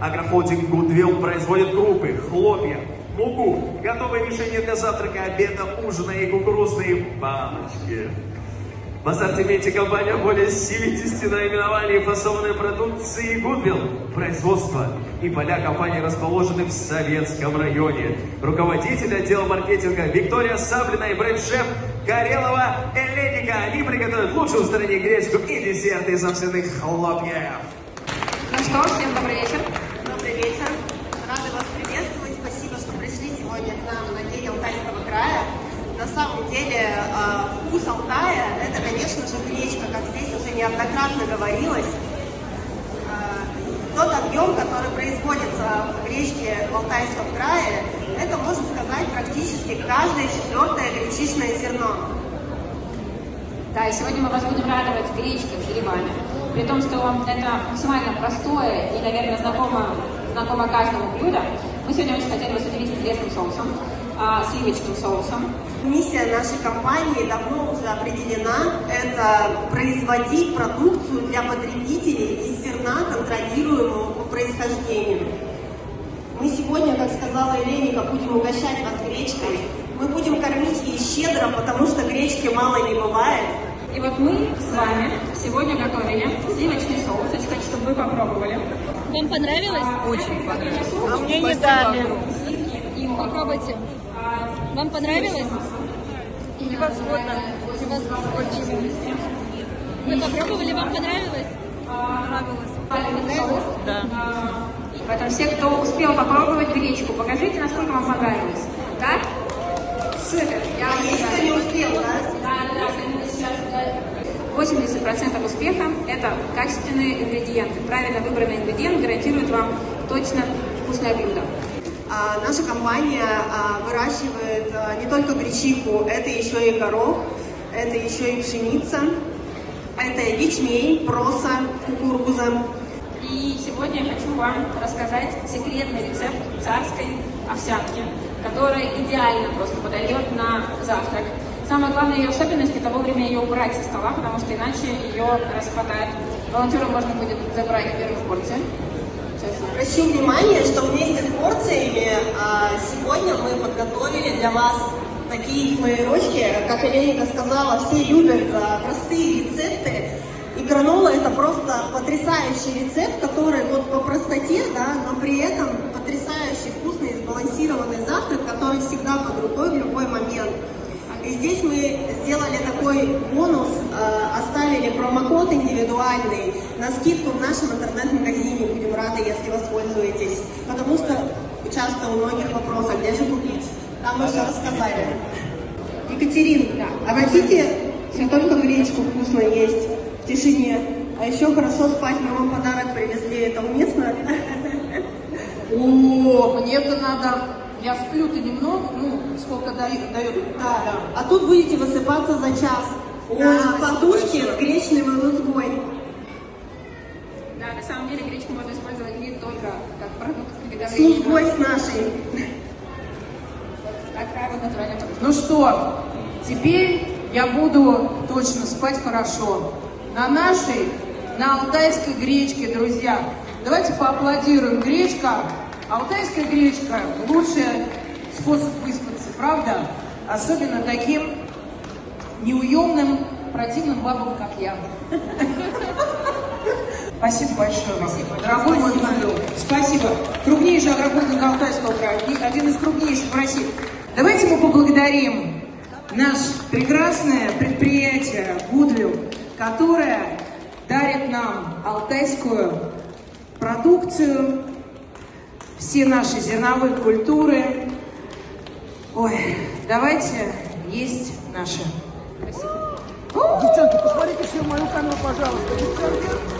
Агрохолдинг Гудвилл производит крупы, хлопья, муку, готовые решения для завтрака, обеда, ужина и кукурузные баночки. В ассортименте компания более 70 наименований фасованной продукции Goodwill. Производство и поля компании расположены в Советском районе. Руководитель отдела маркетинга Виктория Саблина и бренд-шеф Карелова Эленика. Они приготовят лучшую в стране гречку и десерты из овсяных хлопьев. Ну что, всем добрый вечер. Добрый вечер. Рады вас приветствовать. Спасибо, что пришли сегодня к нам на День Алтайского края. На самом деле э, вкус Алтая – это, конечно же, гречка, как здесь уже неоднократно говорилось. Э, тот объем, который производится в гречке в Алтайском крае, это, можно сказать, практически каждое четвертое гречичное зерно. Да, и сегодня мы вас будем радовать гречкой в Ереване. При том, что это максимально простое и, наверное, знакомо, знакомо каждому блюдо. Мы сегодня очень хотели вас удивить интересным соусом, а, сливочным соусом. Миссия нашей компании давно уже определена. Это производить продукцию для потребителей из зерна, контролируемого по происхождению. Мы сегодня, как сказала Еленика, будем угощать вас гречкой. Мы будем кормить ей щедро, потому что гречки мало не бывает. И вот мы с вами сегодня готовили сливочный соус. Вы попробовали. Вам понравилось? Очень понравилось. А мне не дали. Попробуйте. Вам понравилось? Превосходно. Вы попробовали, вам понравилось? Понравилось? Да. Поэтому все, кто успел попробовать гречку, покажите, насколько вам понравилось. Так? Супер. Я не успел, да? Да, да, да, сейчас, да. 80% успеха – это качественные ингредиенты. Правильно выбранный ингредиент гарантирует вам точно вкусное блюдо. А, наша компания а, выращивает а, не только гречиху, это еще и горох, это еще и пшеница, это ячмень, проса, кукуруза. И сегодня я хочу вам рассказать секретный рецепт царской овсянки, который идеально просто подойдет на завтрак. Самая главная ее особенность – это вовремя ее убрать со стола, потому что иначе ее расхватает. Волонтерам можно будет забрать первую порцию. Обращу внимание, что вместе с порциями а, сегодня мы подготовили для вас такие флеерочки. Как Еленика сказала, все любят а, простые рецепты. И гранола это просто потрясающий рецепт, который вот по простоте, да, но при этом потрясающий вкусный сбалансированный завтрак, который всегда под рукой. И здесь мы сделали такой бонус, э, оставили промокод индивидуальный на скидку в нашем интернет-магазине. Будем рады, если воспользуетесь. Потому что часто у многих вопрос, а где же купить? Там мы все рассказали. Екатерин, а хотите не только гречку вкусно есть в тишине, а еще хорошо спать, мы вам подарок привезли. Это уместно? О, мне-то надо... Я сплю-то немного, ну, сколько дает. дает. Да. А тут будете высыпаться за час. На спасибо подушке большое. с гречневой лузгой. Да, на самом деле гречку можно использовать не только как продукт С лузгой с нашей. такая вот натуральная продукт. Ну что, теперь я буду точно спать хорошо. На нашей, на алтайской гречке, друзья. Давайте поаплодируем. Гречка, алтайская гречка – лучший способ выспаться, правда? Особенно таким неуемным, противным бабам, как я. Спасибо большое вам. Дорогой мой спасибо. Крупнейший агрохолдинг Алтайского края, один из крупнейших в России. Давайте мы поблагодарим наше прекрасное предприятие Гудвилл, которое дарит нам алтайскую продукцию, все наши зерновые культуры. Ой, давайте есть наши. Девчонки, посмотрите все в мою камеру, пожалуйста. Девчонки.